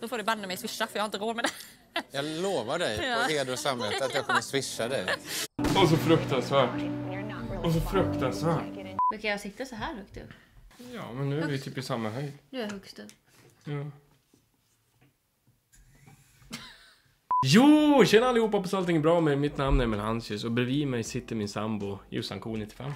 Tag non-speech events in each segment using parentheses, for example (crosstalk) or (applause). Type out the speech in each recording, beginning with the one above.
Då får du banne mig swisha för jag har inte råd med det. Jag lovar dig på heder och samvete att jag kommer swisha dig. Och så fruktansvärt. Och så fruktansvärt. Men kan jag sitta så här högt upp? Ja, men nu är vi typ i samma höjd. Nu är jag högst upp. Ja. Jo, tjena allihopa, hoppas allting bra med. Mitt namn är Emil Hansius och bredvid mig sitter min sambo Jossan K95.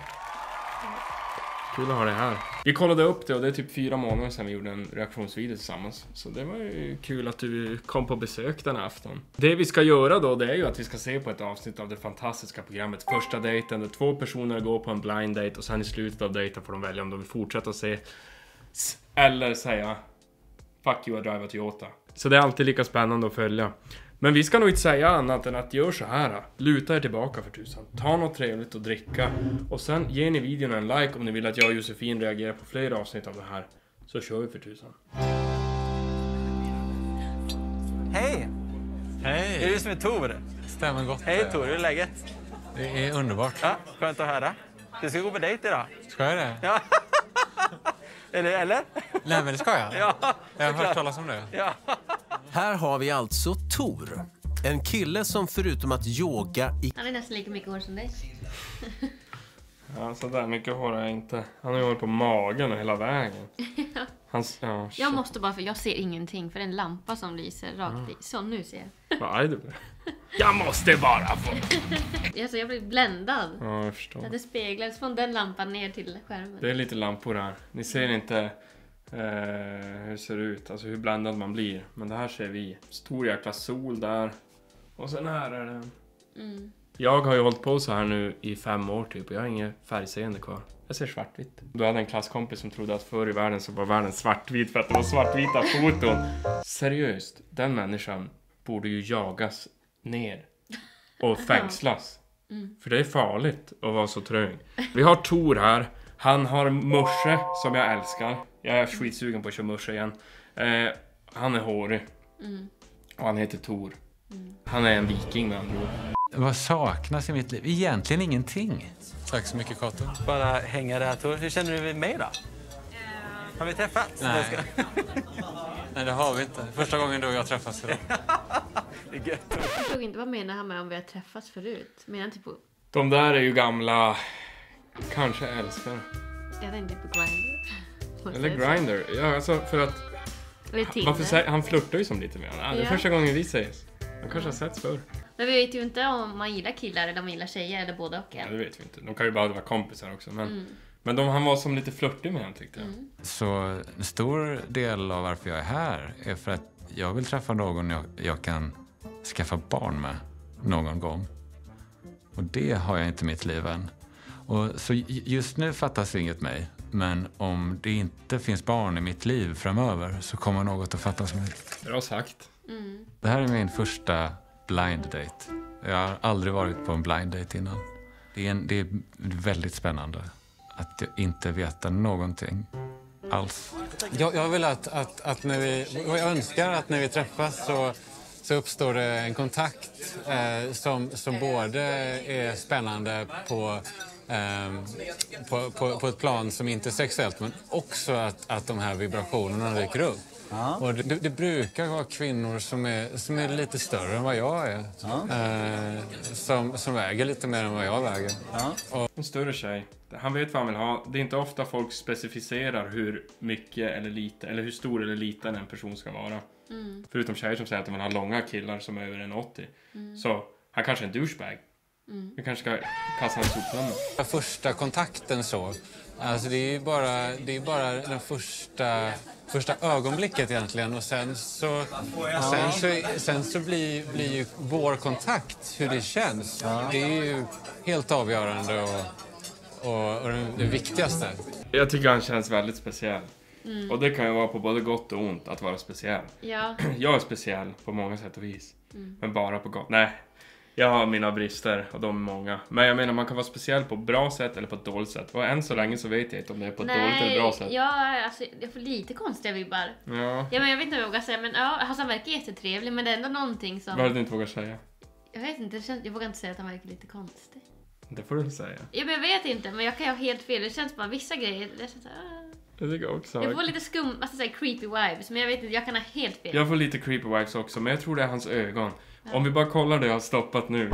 Kul att ha dig här. Vi kollade upp det och det är typ fyra månader sedan vi gjorde en reaktionsvideo tillsammans. Så det var ju kul att du kom på besök den här afton. Det vi ska göra då, det är ju att vi ska se på ett avsnitt av det fantastiska programmet Första dejten, där två personer går på en blind date och sen i slutet av dejten får de välja om de vill fortsätta se eller säga Fuck you, I drive a Toyota. Så det är alltid lika spännande att följa. Men vi ska nog inte säga annat än att gör så här. Luta er tillbaka för tusan. Ta något trevligt att dricka. Och sen ger ni videon en like om ni vill att jag och Josefin reagerar på fler avsnitt av det här. Så kör vi för tusan. Hej! Hej! Är du som är Tor? Stämmer gott. Hej Tor, hur är läget? Det är underbart. Ja, skönt att höra. Du ska gå på dejt idag. Ska jag det? Ja. (laughs) eller? eller? Nej, men det ska jag. Ja, jag har hört talas om det. Ja. Här har vi alltså Tor. En kille som förutom att yoga i Han är nästan lika mycket hår som dig. (laughs) Ja, så där mycket hår har jag inte. Han har ju hållit på magen och hela vägen. (laughs) Hans, ja. Jag måste bara, för jag ser ingenting, för det är en lampa som lyser rakt i. Så, nu ser jag. (laughs) Vad arg du blev. Jag måste bara få... Alltså, jag blir bländad. Ja, jag förstår. Att det speglades från den lampan ner till skärmen. Det är lite lampor här. Ni ser inte eh, hur det ser ut, alltså hur bländad man blir. Men det här ser vi. Stor jäkla sol där. Och sen här är det... Mm. Jag har ju hållit på så här nu i fem år typ och jag har inget färgseende kvar. Jag ser svartvitt. Du hade en klasskompis som trodde att förr i världen så var världen svartvit för att det var svartvita foton. Seriöst, den människan borde ju jagas ner och (laughs) fängslas. För det är farligt att vara så trög. Vi har Tor här. Han har morse som jag älskar. Jag är skitsugen på att köra morse igen. Eh, han är hårig. Och han heter Tor. Han är en viking med andra ord. Vad saknas i mitt liv? Egentligen ingenting. Tack så mycket, Kato. Bara hänga där Tor. Hur känner du med mig då? Har vi träffats? Nej. (laughs) Nej, det har vi inte. Första gången du och jag träffas idag. (laughs) Det är gött. Jag förstod inte, vad menar han med om vi har träffats förut? Menar han typ på... De där är ju gamla... Kanske älskar. Jag tänkte på Grindr. Eller Grindr. Ja, alltså för att... Eller Tinder. Varför säger, han flörtar ju som lite med honom. Det är Ja. första gången vi ses. De kanske har setts förr. Men vi vet ju inte om man gillar killar eller om man gillar tjejer eller båda och Ja, det vet vi inte. De kan ju bara vara kompisar också. Men, Mm. men de, han var som lite flörtig med honom tyckte jag. Så en stor del av varför jag är här är för att jag vill träffa någon jag, jag kan skaffa barn med någon gång. Och det har jag inte i mitt liv än. Och så just nu fattas inget mig. Men om det inte finns barn i mitt liv framöver så kommer något att fattas mig. Bra sagt. Det här är min första blind date. Jag har aldrig varit på en blind date innan. Det är, en, det är väldigt spännande att jag inte veta någonting alls. Jag, jag vill att, att, att när vi, jag önskar att när vi träffas så, så uppstår det en kontakt eh, som, som både är spännande på, ehm, på, på, på ett plan som inte är sexuellt men också att, att de här vibrationerna dyker upp. Och det, det brukar vara kvinnor som är, som är lite större än vad jag är. Eh, som, som väger lite mer än vad jag väger. En större tjej. Han vet vad han vill ha. Det är inte ofta folk specificerar hur mycket eller lite, eller hur stor eller liten en person ska vara. Förutom tjejer som säger att de vill ha långa killar som är över 1,80. Så han kanske är en douchebag. Vi kanske ska kasta en soptunna. Första kontakten så. Alltså det är ju bara, det är bara den första, första ögonblicket egentligen och sen så, sen så, sen så blir, blir ju vår kontakt, hur det känns, det är ju helt avgörande och, och, och det, det viktigaste. Jag tycker han känns väldigt speciell. Och det kan ju vara på både gott och ont att vara speciell. Ja. (clears throat) Jag är speciell på många sätt och vis. Men bara på gott. Nej. Jag har mina brister och de är många. Men jag menar man kan vara speciell på ett bra sätt eller på ett dåligt sätt. Och än så länge så vet jag inte om det är på ett dåligt eller bra sätt. ja, alltså, jag får lite konstiga vibbar. Ja. Ja, men jag vet inte vad jag vågar säga, men ja, alltså, han verkar jättetrevlig, men det är ändå någonting som... Vad är det du inte vågar säga? Jag vet inte, känns, jag vågar inte säga att han verkar lite konstig. Det får du säga. Ja, men jag vet inte, men jag kan ju ha helt fel. Det känns bara vissa grejer, det känns, ah. Jag tycker också. Jag får lite skum, alltså såhär creepy vibes, men jag vet inte, jag kan ha helt fel. Jag får lite creepy vibes också, men jag tror det är hans ögon. Om vi bara kollar det jag har stoppat nu.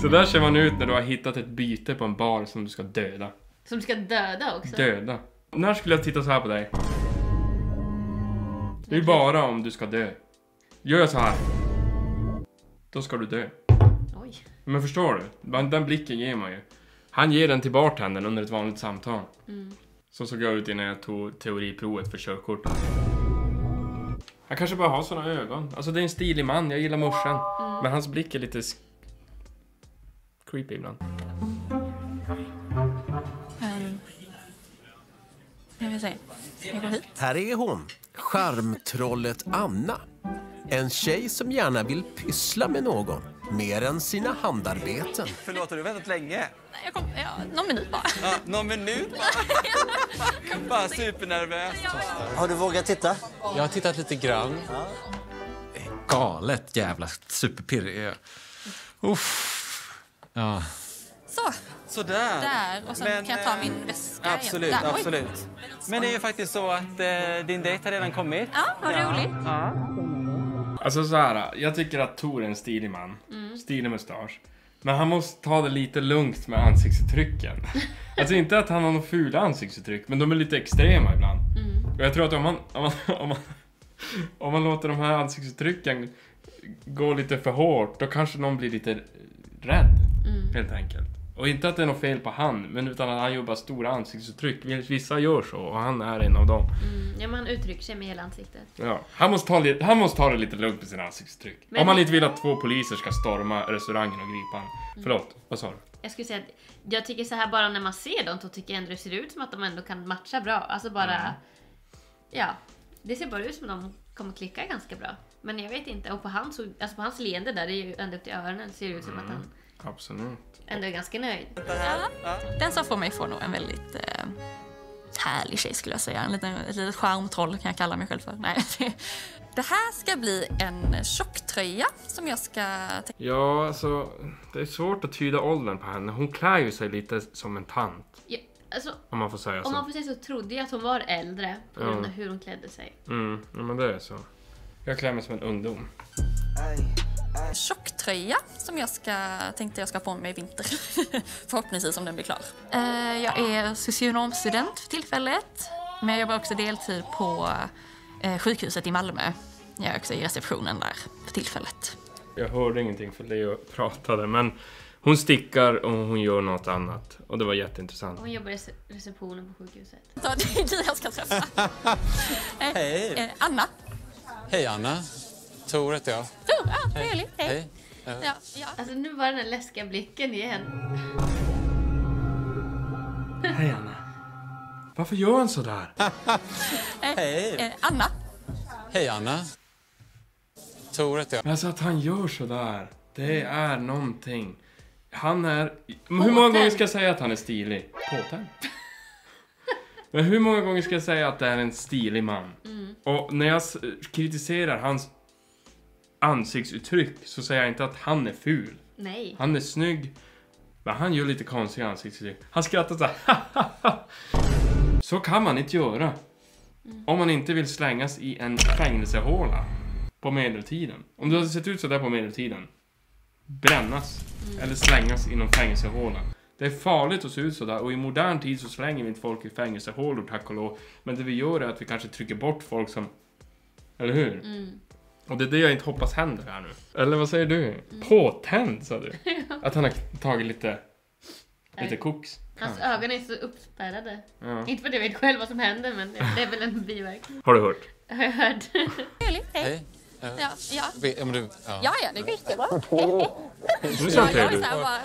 Så där ser man ut när du har hittat ett byte på en bar som du ska döda. Som ska döda också. Döda. När skulle jag titta så här på dig? Det är bara om du ska dö. Gör jag så här. Då ska du dö. Oj. Men förstår du? Den- blicken ger man ju. Han ger den till bartendern under ett vanligt samtal. Så såg jag ut innan jag tog teoriprovet för körkort. Han kanske bara har såna ögon. Alltså det är en stilig man, jag gillar morsan. Men hans blick är lite... creepy ibland. Um, jag vill se. Jag går hit. Här är hon, charmtrollet Anna. En tjej som gärna vill pyssla med någon, mer än sina handarbeten. Förlåt, har du väntat länge? Nej, Jag kom, ja, någon minut bara. Ja, någon minut bara. (laughs) bara supernervös. Har du vågat titta? Jag har tittat lite grann. Galet jävla superpirrig. Uff. Ja. Så, Sådär. där. Och sen Men, kan jag ta eh, min väska Absolut, igen. Absolut. Men det är ju faktiskt så att eh, din dejt har redan kommit. Ja, vad roligt. Alltså så här, jag tycker att Tor är en stilig man. Stilig mustasch. Men han måste ta det lite lugnt med ansiktsuttrycken. (laughs) alltså inte att han har några fula ansiktsuttryck, men de är lite extrema ibland. Och jag tror att om man, om man, (laughs) om man, om man låter de här ansiktsuttrycken gå lite för hårt, då kanske någon blir lite rädd. Helt enkelt. Och inte att det är något fel på han, men utan att han jobbar stora ansiktsuttryck. Vissa gör så, och han är en av dem. Mm, ja, man uttrycker sig med hela ansiktet. Ja, han måste ta, li- han måste ta det lite lugnt med sina ansiktsuttryck. Men- Om han inte vill att två poliser ska storma restaurangen och gripa honom. Mm. Förlåt, vad sa du? Jag skulle säga att jag tycker så här bara när man ser dem så tycker jag ändå det ser ut som att de ändå kan matcha bra. Alltså bara... Ja. Det ser bara ut som att de kommer klicka ganska bra. Men jag vet inte. Och på hans, alltså på hans leende där, det är ju ända upp till öronen, ser det ut som att han Absolut. ändå är ganska nöjd. Ja, den som får mig får nog en väldigt eh, härlig tjej skulle jag säga. En liten, ett litet charmtroll kan jag kalla mig själv för. Nej. (laughs) Det här ska bli en tjocktröja som jag ska... Ja, alltså, det är svårt att tyda åldern på henne. Hon klär ju sig lite som en tant, Ja, alltså, om man får säga om man så. får säga så trodde jag att hon var äldre på grund av hur hon klädde sig. Mm, ja, men det är så. Jag klär mig som en ungdom. Tjocktröja som jag ska, tänkte jag ska ha på mig i vinter. (laughs) Förhoppningsvis om den blir klar. Eh, jag är socionomstudent för tillfället. Men jag jobbar också deltid på eh, sjukhuset i Malmö. Jag är också i receptionen där för tillfället. Jag hörde ingenting för Leo pratade, men hon stickar och hon gör något annat. Och det var jätteintressant. Hon jobbar i rece- receptionen på sjukhuset. Så det är dig jag ska träffa. (laughs) Eh, Hej. eh, Anna. Hej Anna. Tor heter jag. Så, ja, trevligt. Hej. Hej. Ja, ja. Alltså nu var den här läskiga blicken igen. Hej Anna. Varför gör han sådär? Hej. Eh, Anna. Hej Anna. Tor heter jag. Men alltså att han gör sådär, det är någonting. Han är... Men hur många gånger ska jag säga att han är stilig? Påtänd. Men hur många gånger ska jag säga att det är en stilig man? Och när jag kritiserar hans ansiktsuttryck så säger jag inte att han är ful. Nej. Han är snygg, men han gör lite konstiga ansiktsuttryck. Han skrattar så här. (laughs) Så kan man inte göra. Om man inte vill slängas i en fängelsehåla på medeltiden. Om du hade sett ut sådär på medeltiden. Brännas. Eller slängas i någon fängelsehåla. Det är farligt att se ut sådär och i modern tid så slänger vi inte folk i fängelsehålor tack och lov. Men det vi gör är att vi kanske trycker bort folk som... Eller hur? Och det är det jag inte hoppas händer här nu. Eller vad säger du? Påtänd sa du? (laughs) Att han har tagit lite... Lite koks? Hans ögon är så uppspärrade. Ja. Inte för att jag vet själv vad som händer men det, det är väl en biverkning. (laughs) Har du hört? Har jag hört. (laughs) Hej. Hej. Ja, ja. Ja, men du, ja. Ja, ja, det går jättebra.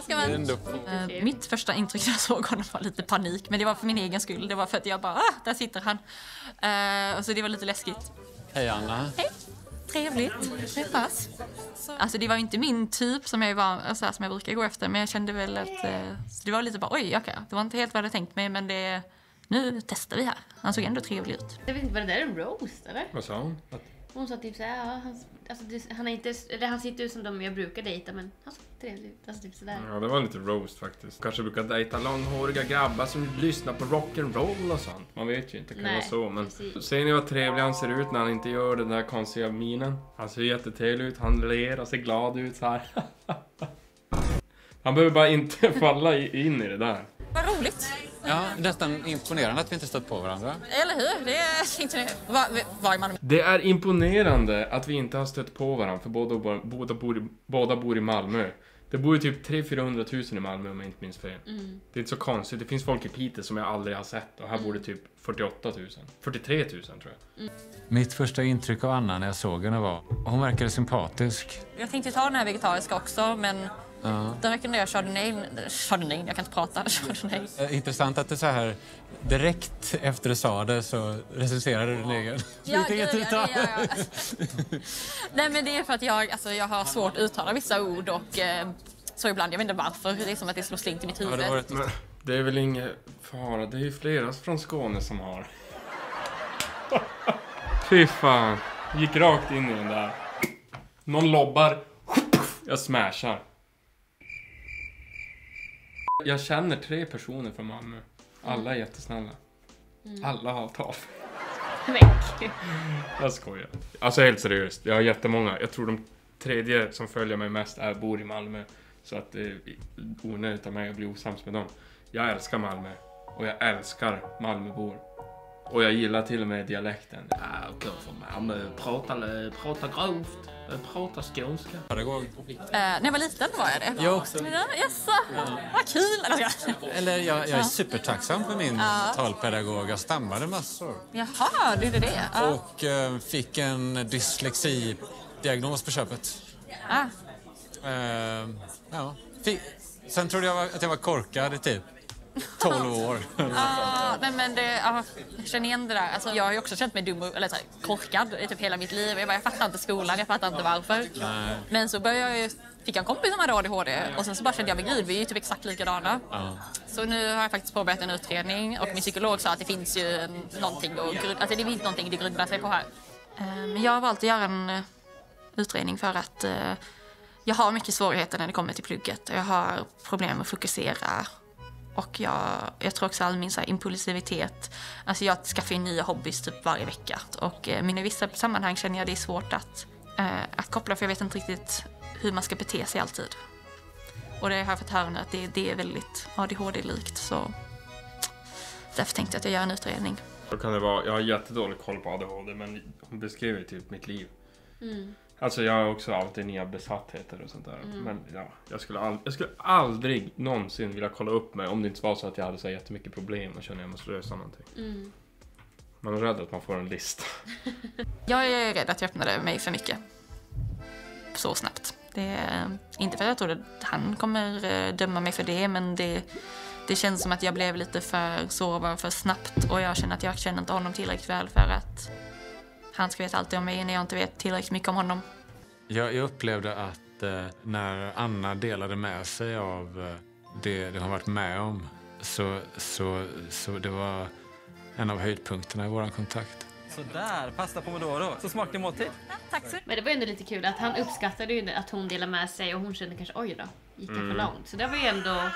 Du man... Ändå. Eh, Mitt första intryck när jag såg honom var lite panik, men det var för min egen skull. Det var för att jag bara, ah, där sitter han. Uh, och så det var lite läskigt. Hej Anna. Trevligt, träffas. Alltså det var ju inte min typ som jag, var, så här, som jag brukar gå efter, men jag kände väl att eh, så det var lite bara, oj, okej, det var inte helt vad jag hade tänkt mig, men det, nu testar vi här. Han såg ändå trevlig ut. Jag vet inte, var det där en roast eller? Vad sa hon? Hon sa typ såhär, ja, han, alltså, det, han, är inte, eller han sitter ut som de jag brukar dejta men han ser trevlig ut. Alltså typ sådär. Ja, det var lite roast faktiskt. Kanske brukar dejta långhåriga grabbar som lyssnar på rock'n'roll och sånt. Man vet ju inte, det kan Nej, vara så. Men precis. ser ni vad trevlig han ser ut när han inte gör den där konstiga minen? Han ser jättetrevlig ut, han ler och ser glad ut så här. (laughs) Han behöver bara inte (laughs) falla in i det där. Vad roligt. Ja, nästan imponerande att vi inte stött på varandra. Eller hur? Det är inte. Var, var man? Det är imponerande att vi inte har stött på varandra för båda, bor- båda, bor, i- båda bor i Malmö. Det bor ju typ 300 000 i Malmö om jag inte minns fel. Mm. Det är inte så konstigt. Det finns folk i Piteå som jag aldrig har sett och här bor det typ 48 000. 43 000 tror jag. Mitt första intryck av Anna när jag såg henne var hon verkade sympatisk. Jag tänkte ta den här vegetariska också, men Ja. den rekommenderar chardonnay. Chardonnay, jag kan inte prata. (laughs) Chardonnay. Eh, Intressant att det så här direkt efter du sa det så recenserade du din egen. Ja, ja, det gör jag. Nej, men det är för att jag, alltså, jag har svårt att uttala vissa ord och eh, så ibland, jag vet inte varför, det är som att det slår slint i mitt Ja, huvud. det ett... Men det är väl ingen fara. Det är ju flera från Skåne som har. (laughs) Fy fan. Gick rakt in i den där. Någon lobbar. Jag smashar. Jag känner tre personer från Malmö. Alla är jättesnälla. Alla har tal. (laughs) Gud. Jag skojar. Alltså helt seriöst. Jag har jättemånga. Jag tror de tredje som följer mig mest är, bor i Malmö. Så att det är onödigt av mig att bli osams med dem. Jag älskar Malmö. Och jag älskar Malmöbor. Och jag gillar till och med dialekten. Ja, jag kommer från Malmö. Pratar, pratar grovt. Pratar skånska. pedagog. Eh, när jag var liten var jag det. Jag också. Ja, Jaså, vad kul! Eller, jag- jag, är supertacksam för min Ja. talpedagog. Jag stammade massor. Jaha, du gjorde det? Ja. Och eh, fick en dyslexidiagnos på köpet. Ah. Eh, ja. Sen trodde jag att jag var korkad typ 12 år. Ja, nej men det, ja, jag känner igen det där. Alltså, jag har ju också känt mig dum och, eller så här, korkad i typ hela mitt liv. Jag, bara, jag fattar inte skolan, jag fattar inte varför. Nej. Men så började jag ju, fick jag en kompis som hade ADHD och sen så bara kände jag, men gud, vi är ju typ exakt likadana. Ja. Så nu har jag faktiskt påbörjat en utredning och min psykolog sa att det finns ju en- någonting, att grund, alltså det finns någonting det grundar sig på här. Eh, Men jag har valt att göra en eh, utredning för att eh, jag har mycket svårigheter när det kommer till plugget. Jag har problem att fokusera och jag, jag tror också all min så här, impulsivitet. Alltså jag skaffar ju nya hobbys typ varje vecka och eh, men i vissa sammanhang känner jag det är svårt att, eh, att koppla för jag vet inte riktigt hur man ska bete sig alltid. Och det har jag fått höra nu att det, det är väldigt ADHD-likt så därför tänkte jag att jag gör en utredning. Då kan det vara, jag har jättedålig koll på ADHD men hon beskriver typ mitt liv. Mm. Alltså jag har också alltid nya besattheter och sånt där. Men ja, jag skulle, ald- jag skulle aldrig någonsin vilja kolla upp mig om det inte var så att jag hade så här jättemycket problem och känner att jag måste lösa någonting. Mm. Man är rädd att man får en lista. (laughs) Jag är rädd att jag öppnade mig för mycket. Så snabbt. Det är inte för att jag tror att han kommer eh, döma mig för det, men det, det känns som att jag blev lite för sårbar för snabbt och jag känner att jag känner inte honom tillräckligt väl för att han ska veta allt om mig när jag inte vet tillräckligt mycket om honom. Jag, jag upplevde att eh, när Anna delade med sig av eh, det, det hon varit med om så, så, så det var en av höjdpunkterna i vår kontakt. Sådär, pasta pomodoro. Så smaklig måltid. Tack så Men det var ändå lite kul att han uppskattade ju att hon delade med sig och hon kände kanske oj då, gick jag för långt? Så det var ju ändå...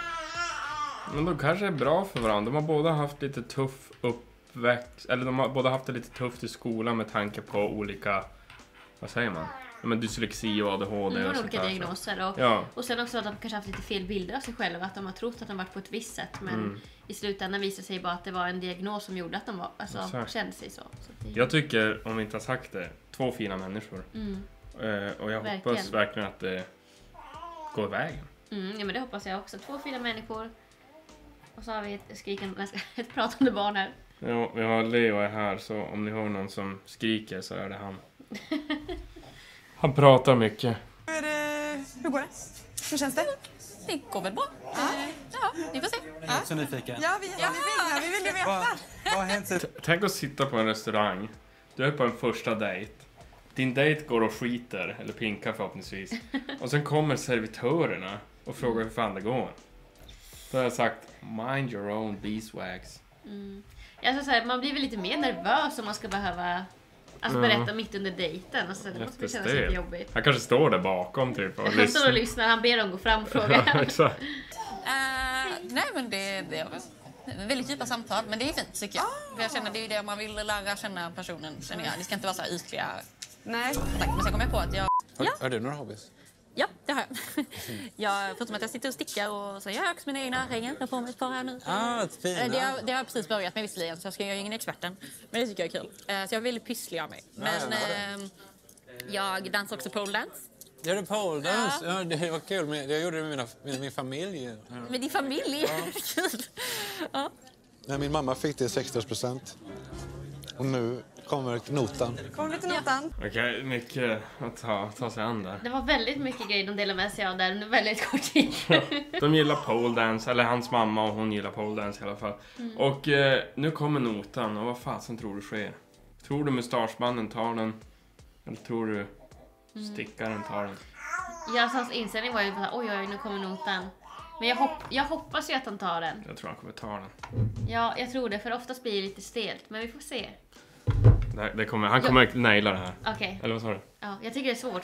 Men de kanske är bra för varandra. De har båda haft lite tuff uppväxt. Eller de har båda haft det lite tufft i skolan med tanke på olika... Vad säger man? Men dyslexi och ADHD Mm, och olika där. diagnoser och, Ja. och sen också att de kanske haft lite fel bilder av sig själva. Att de har trott att de varit på ett visst sätt men Mm. i slutändan visade sig bara att det var en diagnos som gjorde att de var, alltså, Exakt. kände sig så. så det, Jag tycker, om vi inte har sagt det, två fina människor. mm, Eh, och jag hoppas Verkligen. verkligen att det går vägen. mm, ja men det hoppas jag också. Två fina människor. Och så har vi ett skrikande, (laughs) ett pratande barn här. Ja, vi har Leo är här, så om ni hör någon som skriker så är det han. (laughs) Han pratar mycket. Hur, det, hur går det? Hur känns det? Det går väl bra. Eh, Ja, vi får se. Jag är också nyfiken. Ja, vi är nyfikna. Vi vill ju veta. Vad, vad hänt. Tänk att sitta på en restaurang. Du är på en första dejt. Din dejt går och skiter, eller pinkar förhoppningsvis. Och sen kommer servitörerna och frågar hur fan det går. Då har jag sagt, mind your own beeswax. Mm. Alltså, så här, man blir väl lite mer nervös om man ska behöva Alltså Ja. berätta mitt under dejten. Alltså, det måste kännas lite jobbigt. Han kanske står där bakom typ och Han står och lyssnar. lyssnar, han ber dem gå fram och Ja, fråga. exakt. Eh, nej men det, det är väldigt djupa samtal, men det är fint tycker jag. För jag känner det är ju det man vill lära känna personen känner jag. Det ska inte vara så här ytliga Nej. kontakter. Men sen kom jag på att jag, Har, har du några hobbys? Ja det har jag. (laughs) jag. Förutom att jag sitter och stickar och så gör jag också mina egna örhängen. Jag har på mig ett par här nu. Ah, Eh, fina. Det har, det har jag precis börjat med visserligen, så jag, ska, jag är ingen expert än. Men det tycker jag är kul. Eh, Så jag är väldigt pysslig av mig. Men ehm, jag dansar också pole dance. Gör du pole dance? Ja. det var kul. Jag gjorde det med, mina, med min familj. Ja. Med din familj. (laughs) Kul. Ja. När min mamma fick det i 60-årspresent. Och nu kommer notan. Kommer vi till notan? Okej, mycket att ta, ta sig an där. Det var väldigt mycket grejer de delade med sig av där under väldigt kort tid. De gillar pole dance, eller hans mamma och hon gillar pole dance i alla fall. Mm. Och eh, nu kommer notan och vad fasen tror du sker? Tror du mustaschmannen tar den? Eller tror du Mm. stickaren tar den? Ja, alltså hans inställning var ju bara oj, oj, nu kommer notan. Men jag, hopp, jag hoppas ju att han tar den. Jag tror han kommer ta den. Ja, jag tror det, för oftast blir det lite stelt. Men vi får se. Det, det kommer, han kommer naila det här. Okej. Eller vad sa du? Ja, jag tycker det är svårt.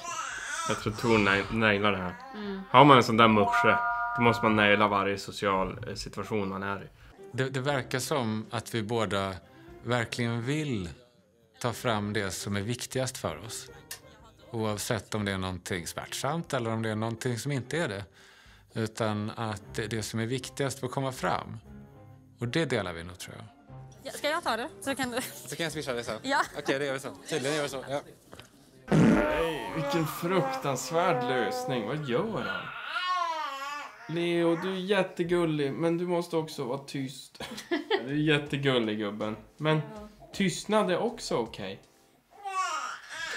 Jag tror Tor na- nailar det här. Mm. Har man en sån där musche, då måste man naila varje social eh, situation man är i. Det, det verkar som att vi båda verkligen vill ta fram det som är viktigast för oss. Oavsett om det är någonting smärtsamt eller om det är någonting som inte är det. Utan att det, det som är viktigast får komma fram. Och det delar vi nog tror jag. Ja, Ska jag ta det? Så kan du... Så kan jag swisha det sen? Ja. Okej, det gör vi så. Tydligen gör vi så. Ja. Nej, vilken fruktansvärd lösning. Vad gör han? Leo, du är jättegullig, men du måste också vara tyst. Du är jättegullig, gubben. Men tystnad är också okej.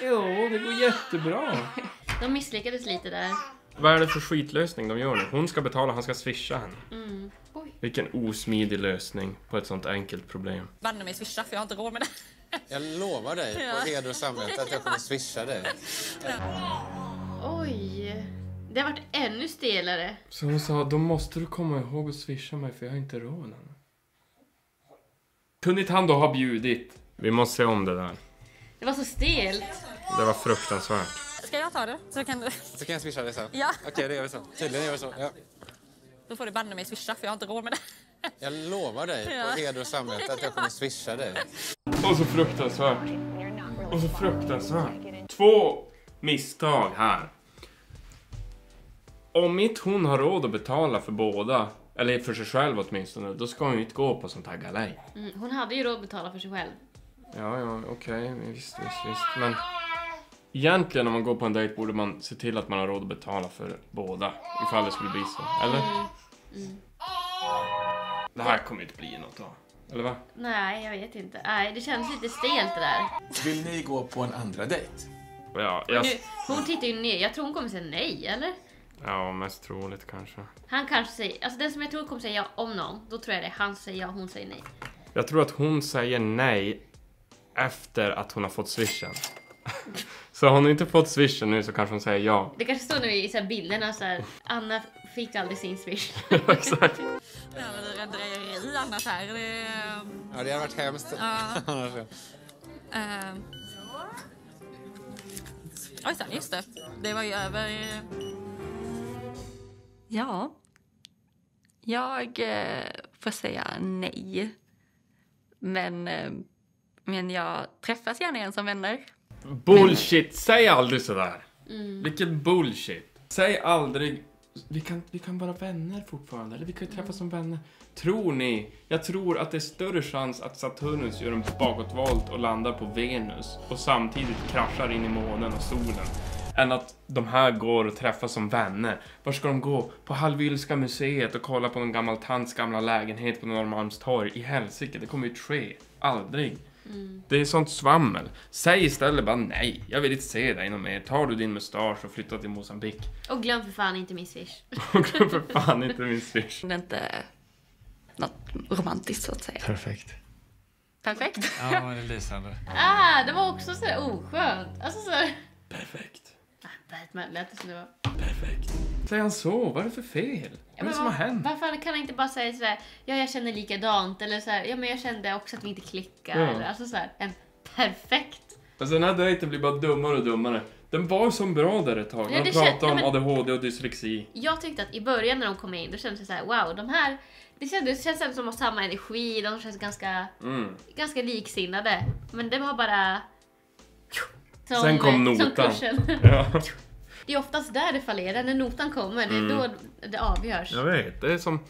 Jo, det går jättebra. De misslyckades lite där. Vad är det för skitlösning de gör nu? Hon ska betala, han ska swisha henne. Mm. Oj. Vilken osmidig lösning på ett sånt enkelt problem. Banne mig swisha för jag har inte råd med det. Jag lovar dig Ja. på heder och samvete att jag kommer swisha dig. Oj. Det har varit ännu stelare. Så hon sa, då måste du komma ihåg att swisha mig för jag har inte råd än. Kunde inte han då ha bjudit? Vi måste se om det där. Det var så stelt. Det var fruktansvärt. Ska jag ta det? Så kan du... Så kan jag swisha dig sen? Ja. Okej, det gör vi så. Tydligen gör vi så. Ja. Då får du banne mig swisha för jag har inte råd med det. Jag lovar dig Ja. på heder och samvete att jag kommer swisha dig. Och så fruktansvärt. Och så fruktansvärt. Två misstag här. Om inte hon har råd att betala för båda, eller för sig själv åtminstone, då ska hon ju inte gå på sånt här galej. Mm. Hon hade ju råd att betala för sig själv. Ja, ja, okej, visst, visst, visst. Men egentligen om man går på en dejt borde man se till att man har råd att betala för båda. Ifall det skulle bli så, eller? Mm. Det här kommer ju inte bli något då. Eller va? Nej, jag vet inte. Nej, det känns lite stelt det där. Vill ni gå på en andra dejt? Ja, jag... Nu, hon tittar ju ner. Jag tror hon kommer säga nej, eller? Ja, mest troligt kanske. Han kanske säger... Alltså den som jag tror kommer säga ja om någon, då tror jag det han säger ja, hon säger nej. Jag tror att hon säger nej efter att hon har fått swishen. Så har hon inte fått swishen nu så kanske hon säger ja. Det kanske står nu i så här bilderna så här. Anna fick aldrig sin swish. (laughs) Exakt. Ja, men det är drejeri annars här. Det, Ja, det har varit hemskt. Ja. (laughs) Annars. Ehm. Ojsan, just det. Det var ju över... Ja. Jag eh, får säga nej. Men, eh, men jag träffas gärna igen som vänner. Bullshit! Säg aldrig sådär. Mm. Vilken bullshit. Säg aldrig... Vi kan, vi kan vara vänner fortfarande, eller vi kan ju träffas som vänner. Tror ni? Jag tror att det är större chans att Saturnus gör en bakåtvolt och landar på Venus och samtidigt kraschar in i månen och solen. Än att de här går och träffas som vänner. Var ska de gå? På Hallwylska museet och kolla på någon gammal tants gamla lägenhet på Norrmalmstorg? I helsike, det kommer ju ske. Aldrig. Mm. Det är sånt svammel. Säg istället bara nej, jag vill inte se dig någon mer. Tar du din mustasch och flyttar till Mosambik. (laughs) Och glöm för fan inte min swish. (laughs) Och glöm för fan inte min swish. Det är inte något romantiskt så att säga. Perfekt. Perfekt. (laughs) Ja, men det är lysande. Ah, det var också så här oskönt. Alltså så här... Perfekt. Ah, Batman lät det som det var. Säger han så? Vad är det för fel? Ja, Vad är det som har hänt? Varför kan han inte bara säga sådär, ja jag känner likadant eller så här, ja men jag kände också att vi inte klickar Ja. eller alltså så här, en perfekt. Alltså den här dejten blir bara dummare och dummare. Den var så bra där ett tag. Nej, när de kän- pratade om nej, men- ADHD och dyslexi. Jag tyckte att i början när de kom in, då kändes det så här: wow, de här... Det kändes, det känns som att de har samma energi, de känns ganska, Mm. ganska liksinnade. Men det var bara... Som, Sen kom Som notan. kursen. Ja. (laughs) Det är oftast där det fallerar, när notan kommer. Det är Mm. då det avgörs. Jag vet, det är som...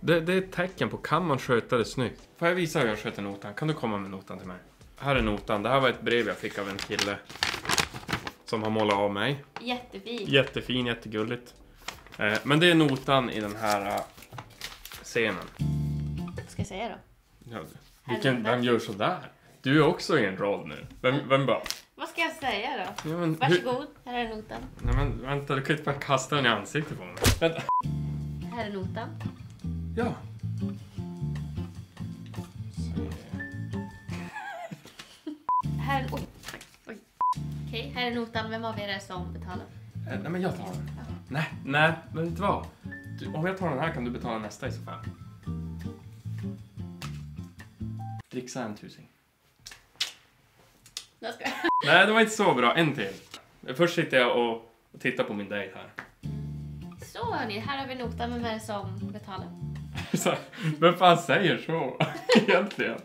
Det, det är ett tecken på, kan man sköta det snyggt? Får jag visa hur jag sköter notan? Kan du komma med notan till mig? Här är notan. Det här var ett brev jag fick av en kille. Som har målat av mig. Jättefint. Jättefin, jättegulligt. Eh, men det är notan i den här eh, scenen. Vad ska jag säga då? Ja, vilken, vem gör sådär? Du är också i en roll nu. Vem, vem bara... Vad ska jag säga då? Ja, men hur- Varsågod, här är notan. Nej men vänta, du kan inte bara kasta den i ansiktet på mig. Vänta. Här är notan. Ja. Här är... Oj. Oj. Okej, här är notan. Vem av er är som betalar? Eh, Nej men jag tar den. Nej, nej, men vet du vad? Du, om jag tar den här kan du betala nästa i så fall. Dricksa en tusing. Nej, det var inte så bra. En till. Först sitter jag och tittar på min dejt här. Så hörni, här har vi notan. Vem är det som betalar? (laughs) Så, vem fan säger så? (laughs) Egentligen.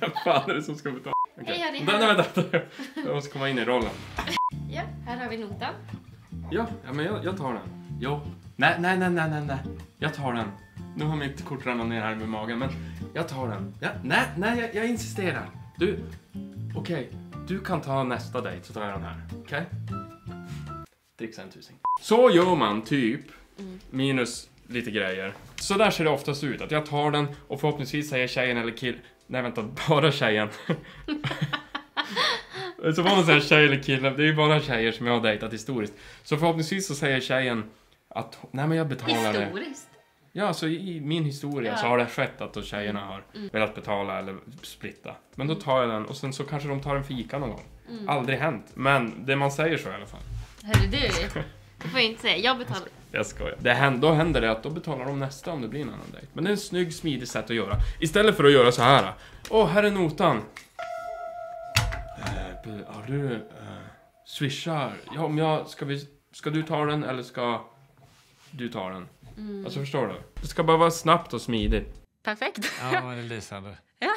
Vem fan är det som ska betala? Hej, hörni, här- nej, vänta. Jag måste komma in i rollen. (laughs) Ja, här har vi notan. Ja, ja men jag, jag tar den. Jo. Nej, nej, nej, nej, nej, nej. Jag tar den. Nu har mitt kort ramlat ner här med magen, men jag tar den. Ja, nej, nej, jag, jag insisterar. Du, okej. Du kan ta nästa dejt, så tar jag den här. Okej? Dricksa en tusing. Så gör man, typ. Minus lite grejer. Så där ser det oftast ut. Att jag tar den och förhoppningsvis säger tjejen eller kill... Nej, vänta. (laughs) Bara tjejen. (laughs) Så får man säga tjej eller kille, det är ju bara tjejer som jag har dejtat historiskt. Så förhoppningsvis så säger tjejen att nej men jag betalar det. Historiskt. Ja, så i min historia så Ja. har det skett att då tjejerna har Mm. velat betala eller splitta. Men då tar jag den och sen så kanske de tar en fika någon gång. Mm. Aldrig hänt. Men det man säger så i alla fall. Hörru du, (laughs) det får jag inte säga. Jag betalar. Jag skojar. Det händer, då händer det att då betalar de nästa om det blir en annan dejt. Men det är en snygg, smidig sätt att göra. Istället för att göra så här. Åh, här är notan. Be- har du eh, swishar? Ja, om jag... Ska, vi, ska du ta den eller ska du ta den? Mm. Alltså förstår du? Det ska bara vara snabbt och smidigt. Perfekt. Ja, men det är lysande. (laughs) Ja.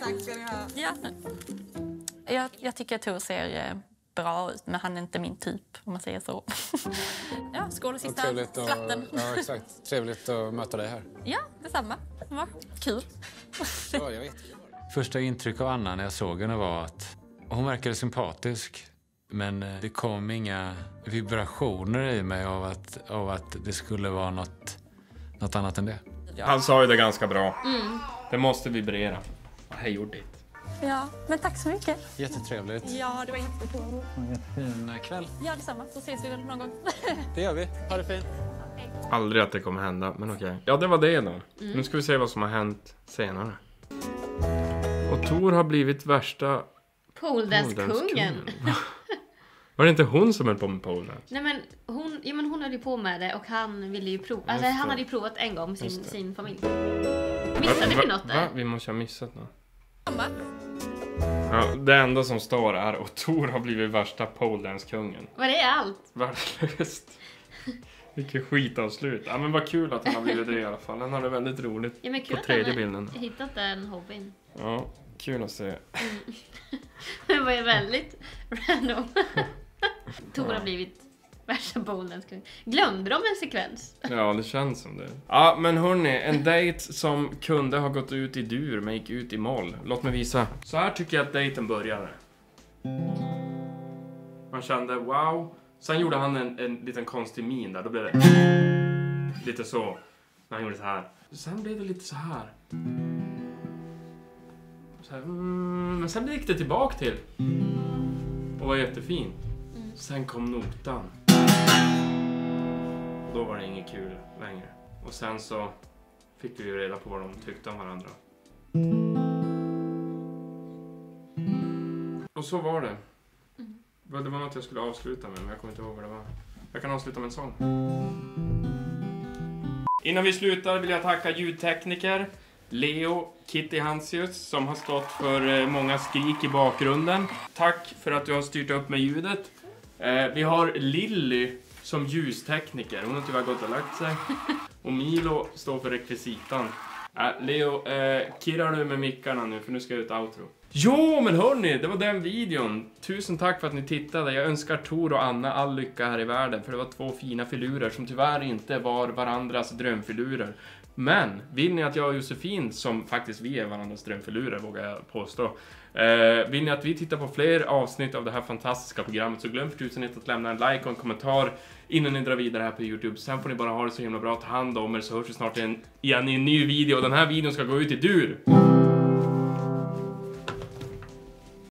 Tack ska ni ha. ja. Jag, jag tycker att Tor ser eh, bra ut, men han är inte min typ, om man säger så. (laughs) ja, skål och sista Trevligt att, flatten. ja, exakt. Trevligt att möta dig här. Ja, detsamma. Det var kul. Ja, jag vet. Första intryck av Anna när jag såg henne var att hon verkade sympatisk. Men eh, det kom inga vibrationer i mig av att, av att det skulle vara något, något annat än det. Han sa ju det ganska bra. Mm. Det måste vibrera. Hej jordigt. Ja, men tack så mycket. Jättetrevligt. Ja, det var jättekul. Fin kväll. Ja, detsamma. Så ses vi väl någon gång. (laughs) Det gör vi. Ha det fint. Aldrig att det kommer hända, men okej. Ja, det var det då. Mm. Nu ska vi se vad som har hänt senare. Och Tor har blivit värsta Poledance-kungen. (laughs) Var det inte hon som höll på med poledance? Nej men hon, ja, men hon höll ju på med det och han ville ju prova. Alltså, han hade ju provat en gång med sin, sin familj. Missade Va- vi va- något Va? där? Vi måste ha missat något. Mamma. Ja, det enda som står är och Tor har blivit värsta poledance-kungen. Var det allt? Värdelöst. Vilket skitavslut. Ja men vad kul att han har blivit det i alla fall. Han har det väldigt roligt. Ja, men kul på att han tredje har bilden. hittat den hobbyn. Ja, kul att se. (laughs) Det var ju väldigt random. (laughs) Tor har blivit värsta poledance-kungen. Glömde de en sekvens? Ja, det känns som det. Ja, men hörni, en dejt som kunde ha gått ut i dur, men gick ut i moll. Låt mig visa. Så här tycker jag att dejten började. Man kände wow. Sen gjorde han en, en liten konstig min där, då blev det lite så. När han gjorde så här. Sen blev det lite så här. Så här mm, men sen gick det tillbaka till. Och var jättefint. Sen kom notan. Och då var det inget kul längre. Och sen så fick vi ju reda på vad de tyckte om varandra. Och så var det. Vad- Det var något jag skulle avsluta med, men jag kommer inte ihåg vad det var. Jag kan avsluta med en sång. Innan vi slutar vill jag tacka ljudtekniker Leo Kitty Hansius som har stått för eh, många skrik i bakgrunden. Tack för att du har styrt upp med ljudet. Eh, vi har Lilly som ljustekniker. Hon har tyvärr gått och lagt sig. (laughs) Och Milo står för rekvisitan. Äh, Leo, eh, kirrar du med mickarna nu för nu ska jag ut outro. Jo, men hörni, det var den videon. Tusen tack för att ni tittade. Jag önskar Tor och Anna all lycka här i världen, för det var två fina filurer som tyvärr inte var varandras drömfilurer. Men vill ni att jag och Josefin, som faktiskt vi är varandras drömfilurer vågar jag påstå, eh, vill ni att vi tittar på fler avsnitt av det här fantastiska programmet så glöm för tusenhet att lämna en like och en kommentar innan ni drar vidare här på Youtube. Sen får ni bara ha det så himla bra, ta hand om er så hörs vi snart igen, igen i en ny video. Den här videon ska gå ut i dur.